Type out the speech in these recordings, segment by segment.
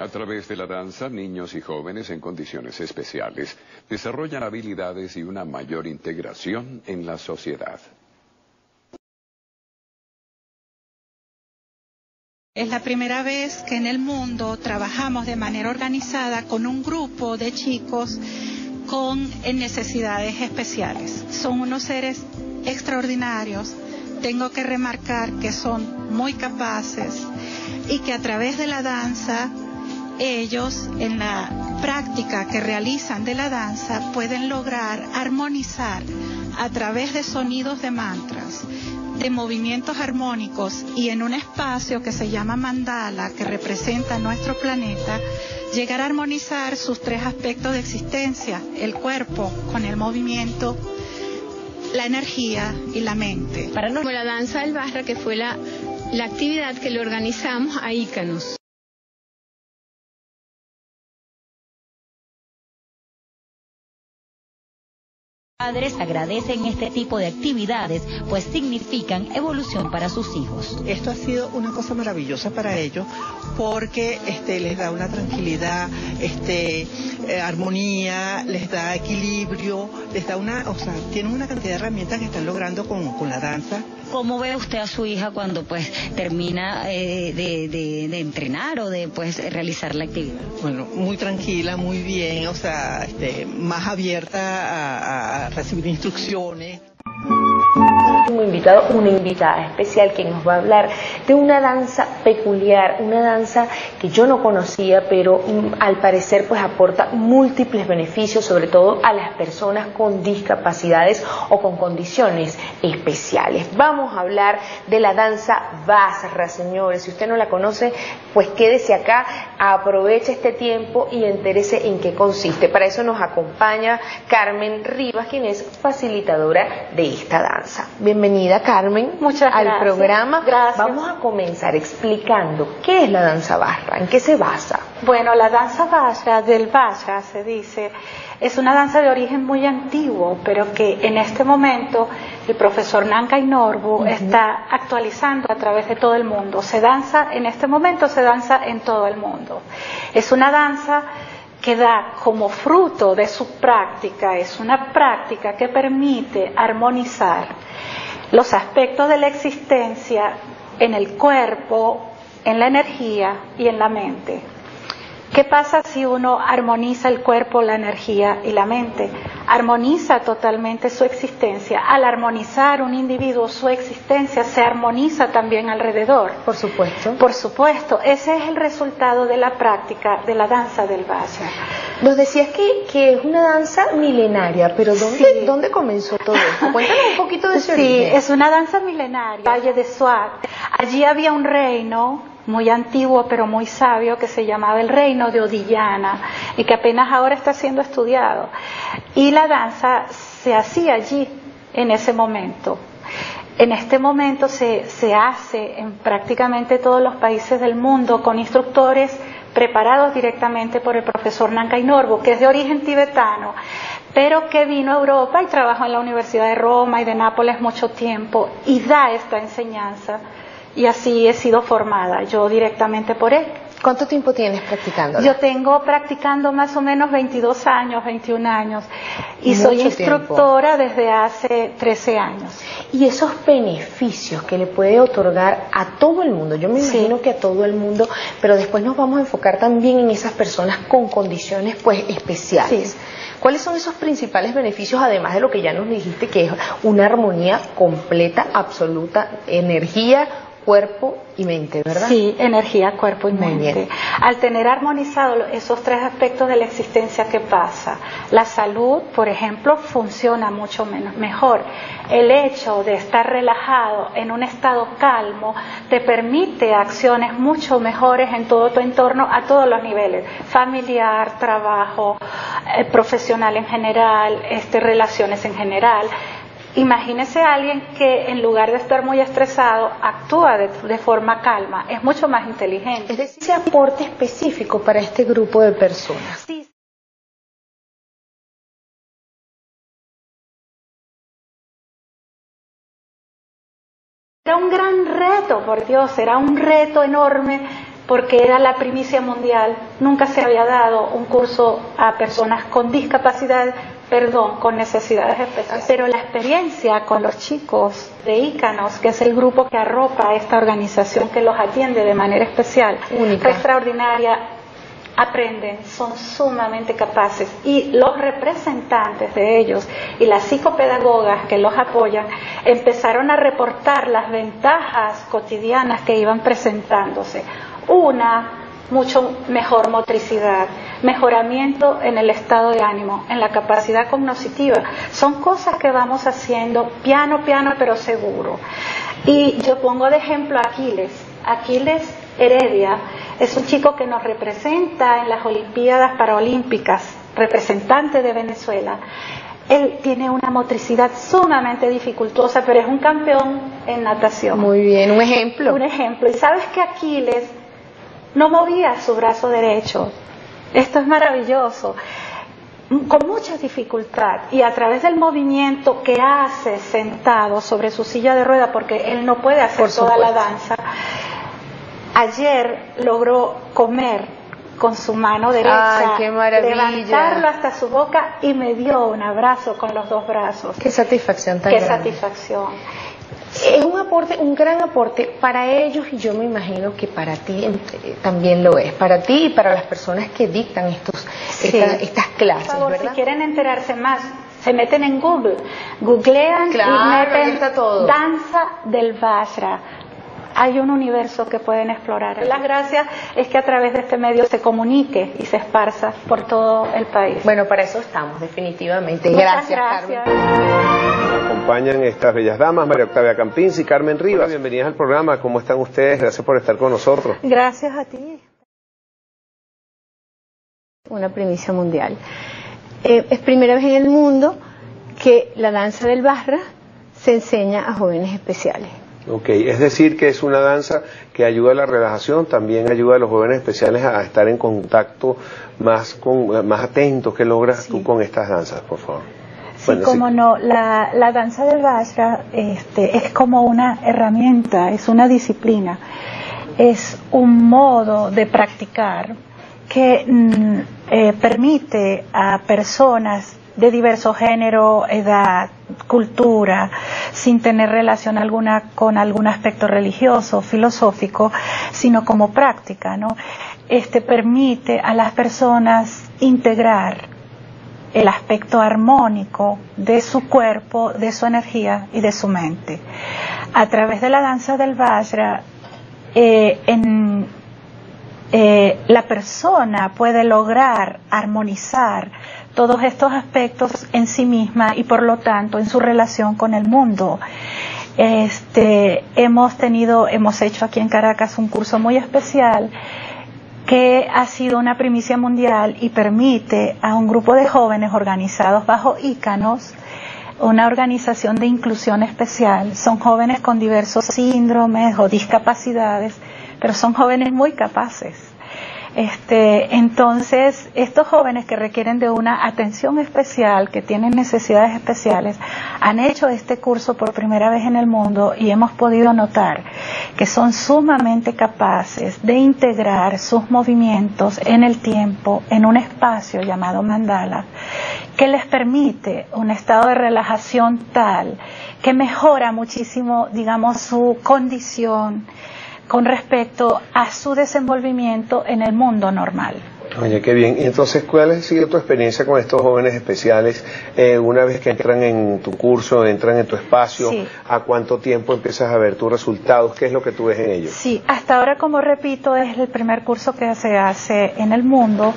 A través de la danza, niños y jóvenes en condiciones especiales desarrollan habilidades y una mayor integración en la sociedad. Es la primera vez que en el mundo trabajamos de manera organizada con un grupo de chicos con necesidades especiales. Son unos seres extraordinarios. Tengo que remarcar que son muy capaces y que a través de la danza ellos en la práctica que realizan de la danza pueden lograr armonizar a través de sonidos de mantras, de movimientos armónicos y en un espacio que se llama mandala, que representa nuestro planeta, llegar a armonizar sus tres aspectos de existencia, el cuerpo con el movimiento, la energía y la mente. Para la danza del barra, que fue la, la actividad que le organizamos a Ícanos. Padres agradecen este tipo de actividades, pues significan evolución para sus hijos. Esto ha sido una cosa maravillosa para ellos porque este, les da una tranquilidad, este, eh, armonía, les da equilibrio, les da una, o sea, tienen una cantidad de herramientas que están logrando con, con la danza. ¿Cómo ve usted a su hija cuando pues termina eh, de, de, de, entrenar o de pues realizar la actividad? Bueno, muy tranquila, muy bien, o sea, este, más abierta a, a recibir instrucciones. Una invitada especial que nos va a hablar de una danza peculiar, una danza que yo no conocía, pero mm, al parecer pues aporta múltiples beneficios, sobre todo a las personas con discapacidades o con condiciones especiales. Vamos a hablar de la danza Basra, señores. Si usted no la conoce, pues quédese acá, aproveche este tiempo y entérese en qué consiste. Para eso nos acompaña Carmen Rivas, quien es facilitadora de esta danza. Bienvenida Carmen Muchas al gracias. programa. Gracias. Vamos a comenzar explicando qué es la danza barra, en qué se basa. Bueno, la danza Vajra, del Vajra se dice, es una danza de origen muy antiguo, pero que en este momento el profesor Nankay Norbu está actualizando a través de todo el mundo. Se danza, en este momento se danza en todo el mundo. Es una danza que da como fruto de su práctica, es una práctica que permite armonizar los aspectos de la existencia en el cuerpo, en la energía y en la mente. ¿Qué pasa si uno armoniza el cuerpo, la energía y la mente? Armoniza totalmente su existencia. Al armonizar un individuo su existencia, se armoniza también alrededor. Por supuesto. Por supuesto, ese es el resultado de la práctica de la danza del Vajra. Nos decías que, que es una danza milenaria, pero ¿dónde, Sí. ¿dónde comenzó todo esto? Cuéntanos un poquito de ese Sí, origen. es una danza milenaria, Valle de Suat. Allí había un reino muy antiguo pero muy sabio que se llamaba el reino de Odillana y que apenas ahora está siendo estudiado. Y la danza se hacía allí en ese momento. En este momento se, se hace en prácticamente todos los países del mundo con instructores preparados directamente por el profesor Nankay Norbu, que es de origen tibetano, pero que vino a Europa y trabajó en la Universidad de Roma y de Nápoles mucho tiempo y da esta enseñanza y así he sido formada yo directamente por él. ¿Cuánto tiempo tienes practicando? Yo tengo practicando más o menos 22 años, 21 años y soy instructora desde hace 13 años. Y esos beneficios que le puede otorgar a todo el mundo, yo me Sí. imagino que a todo el mundo, pero después nos vamos a enfocar también en esas personas con condiciones pues especiales. Sí. ¿Cuáles son esos principales beneficios, además de lo que ya nos dijiste, que es una armonía completa, absoluta, energía, cuerpo y mente, ¿verdad? Sí, energía, cuerpo y Muy mente. bien. Al tener armonizado esos tres aspectos de la existencia, ¿qué pasa? La salud, por ejemplo, funciona mucho menos, mejor. El hecho de estar relajado en un estado calmo te permite acciones mucho mejores en todo tu entorno a todos los niveles, familiar, trabajo, eh, profesional en general, este, relaciones en general. Imagínese a alguien que en lugar de estar muy estresado actúa de, de forma calma, es mucho más inteligente. Es decir, ese aporte específico para este grupo de personas. Sí, Era un gran reto, por Dios, era un reto enorme porque era la primicia mundial. Nunca se había dado un curso a personas con discapacidad, perdón, con necesidades especiales. Pero la experiencia con los chicos de Ícanos, que es el grupo que arropa esta organización que los atiende de manera especial, fue extraordinaria aprenden, son sumamente capaces y los representantes de ellos y las psicopedagogas que los apoyan empezaron a reportar las ventajas cotidianas que iban presentándose. Una, mucho mejor motricidad, mejoramiento en el estado de ánimo, en la capacidad cognitiva. Son cosas que vamos haciendo piano, piano, pero seguro. Y yo pongo de ejemplo a Aquiles. Aquiles Heredia es un chico que nos representa en las Olimpiadas Paralímpicas, representante de Venezuela. Él tiene una motricidad sumamente dificultosa, pero es un campeón en natación. Muy bien, un ejemplo. Un ejemplo. Y sabes que Aquiles no movía su brazo derecho. Esto es maravilloso. Con mucha dificultad y a través del movimiento que hace sentado sobre su silla de rueda, porque él no puede hacer toda la danza, ayer logró comer con su mano derecha, levantarlo hasta su boca y me dio un abrazo con los dos brazos. Qué satisfacción tan Qué grande. satisfacción. Es un aporte, un gran aporte para ellos y yo me imagino que para ti eh, también lo es, para ti y para las personas que dictan estos, Sí. estas Por clases, favor, ¿verdad? si quieren enterarse más, se meten en Google, googlean Claro, y meten está todo. danza del Vajra. Hay un universo que pueden explorar. Las gracias es que a través de este medio se comunique y se esparza por todo el país. Bueno, para eso estamos, definitivamente. Muchas Gracias, Carmen. Acompañan estas bellas damas, María Octavia Campins y Carmen Rivas. Bienvenidas al programa. ¿Cómo están ustedes? Gracias por estar con nosotros. Gracias a ti. una primicia mundial. Eh, es primera vez en el mundo que la danza del barra se enseña a jóvenes especiales. Ok, es decir que es una danza que ayuda a la relajación, también ayuda a los jóvenes especiales a estar en contacto más con, más atentos. ¿Qué logras tú con estas danzas, por favor? Sí, Bueno, como no, la, la danza del Vajra este, es como una herramienta, es una disciplina, es un modo de practicar que mm, eh, permite a personas de diverso género, edad, cultura, sin tener relación alguna con algún aspecto religioso, filosófico, sino como práctica, ¿no? Este permite a las personas integrar el aspecto armónico de su cuerpo, de su energía y de su mente. A través de la danza del Vajra, eh, en, eh, la persona puede lograr armonizar todos estos aspectos en sí misma y por lo tanto en su relación con el mundo. Este, hemos tenido, hemos hecho aquí en Caracas un curso muy especial que ha sido una primicia mundial y permite a un grupo de jóvenes organizados bajo ícanos, una organización de inclusión especial. Son jóvenes con diversos síndromes o discapacidades, pero son jóvenes muy capaces. Este, entonces, estos jóvenes que requieren de una atención especial, que tienen necesidades especiales, han hecho este curso por primera vez en el mundo y hemos podido notar que son sumamente capaces de integrar sus movimientos en el tiempo, en un espacio llamado mandala, que les permite un estado de relajación tal que mejora muchísimo, digamos, su condición con respecto a su desenvolvimiento en el mundo normal. Oye, qué bien. Entonces, ¿cuál ha sido tu experiencia con estos jóvenes especiales eh, una vez que entran en tu curso, entran en tu espacio? Sí. ¿A cuánto tiempo empiezas a ver tus resultados? ¿Qué es lo que tú ves en ellos? Sí, hasta ahora, como repito, es el primer curso que se hace en el mundo,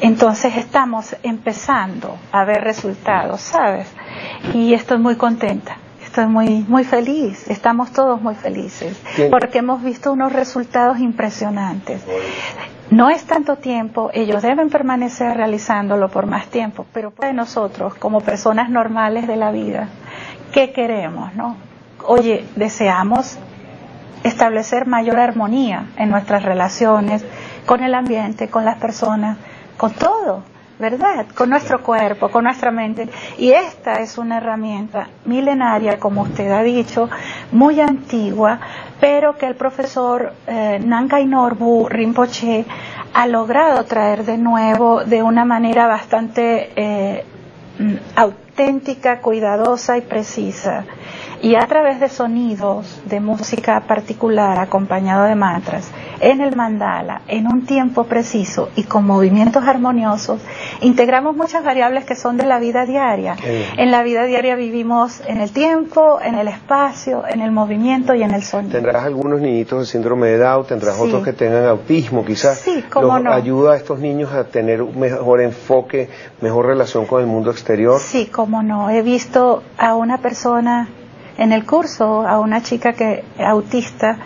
entonces estamos empezando a ver resultados, ¿sabes? Y estoy muy contenta. Estoy muy, muy feliz, estamos todos muy felices, porque hemos visto unos resultados impresionantes. No es tanto tiempo, ellos deben permanecer realizándolo por más tiempo, pero para nosotros, como personas normales de la vida, ¿qué queremos, no? Oye, deseamos establecer mayor armonía en nuestras relaciones con el ambiente, con las personas, con todo, ¿verdad? Con nuestro cuerpo, con nuestra mente. Y esta es una herramienta milenaria, como usted ha dicho, muy antigua, pero que el profesor eh, Norbu Rinpoche ha logrado traer de nuevo de una manera bastante eh, mm, auténtica, cuidadosa y precisa y a través de sonidos de música particular acompañado de mantras en el mandala en un tiempo preciso y con movimientos armoniosos integramos muchas variables que son de la vida diaria. En la vida diaria vivimos en el tiempo en el espacio en el movimiento y en el sonido. Tendrás algunos niñitos de síndrome de Down tendrás otros que tengan autismo quizás sí, ¿cómo no? ayuda a estos niños a tener un mejor enfoque mejor relación con el mundo exterior sí cómo no. He visto a una persona en el curso a una chica que autista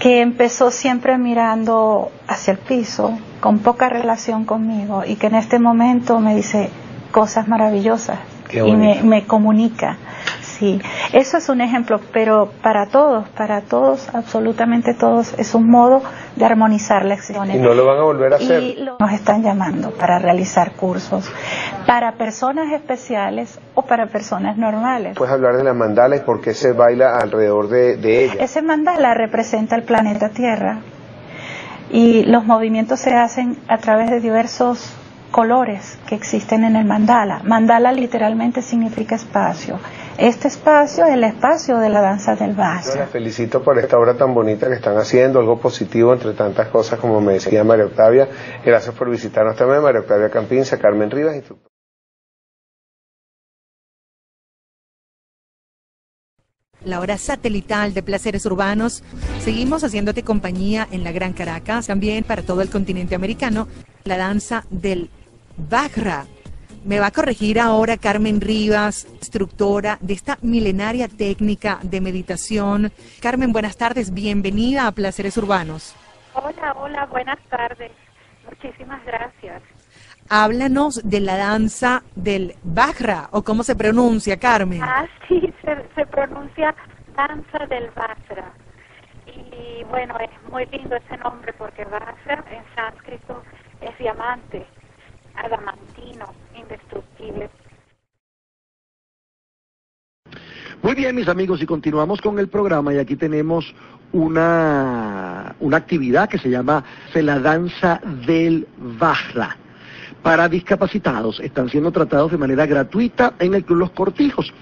que empezó siempre mirando hacia el piso, con poca relación conmigo, y que en este momento me dice cosas maravillosas y me, me comunica sí. Eso es un ejemplo, pero para todos, para todos, absolutamente todos, es un modo de armonizar lecciones. Y no lo van a volver a hacer. Y nos están llamando para realizar cursos para personas especiales o para personas normales. Puedes hablar de la mandala y por qué se baila alrededor de, de ella. Ese mandala representa el planeta Tierra y los movimientos se hacen a través de diversos colores que existen en el mandala. Mandala literalmente significa espacio este espacio es el espacio de la danza del vaso. Les felicito por esta obra tan bonita que están haciendo, algo positivo entre tantas cosas, como me decía María Octavia. Gracias por visitarnos también, María Octavia Campinza, Carmen Rivas, instructora. la hora satelital de placeres urbanos. Seguimos haciéndote compañía en la Gran Caracas, también para todo el continente americano, la danza del Bagra, me va a corregir ahora Carmen Rivas, instructora de esta milenaria técnica de meditación. Carmen, buenas tardes, bienvenida a Placeres Urbanos. Hola, hola, buenas tardes. Muchísimas gracias. Háblanos de la danza del Bajra, o cómo se pronuncia, Carmen. Ah, sí, se, pronuncia danza del Bajra. Y bueno, es muy lindo ese nombre porque Bajra en sánscrito es diamante adamantino, indestructible. Muy bien, mis amigos, y continuamos con el programa y aquí tenemos una, una actividad que se llama la danza del Bajra. Para discapacitados están siendo tratados de manera gratuita en el Club Los Cortijos.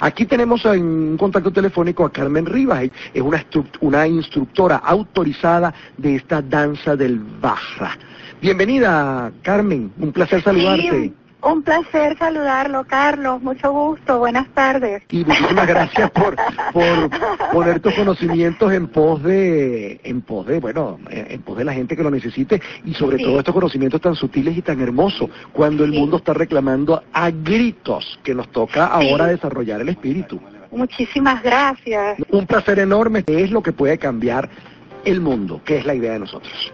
Aquí tenemos en un contacto telefónico a Carmen Rivas, es una, una instructora autorizada de esta danza del Bajra. Bienvenida, Carmen. Un placer saludarte. un placer saludarlo, Carlos. Mucho gusto. Buenas tardes. Y muchísimas gracias por, por poner tus conocimientos en pos de, en pos de, bueno, en pos de la gente que lo necesite y sobre todo estos conocimientos tan sutiles y tan hermosos cuando el mundo está reclamando a gritos que nos toca ahora desarrollar el espíritu. Muchísimas gracias. Un placer enorme. ¿Qué es lo que puede cambiar el mundo? ¿Qué es la idea de nosotros?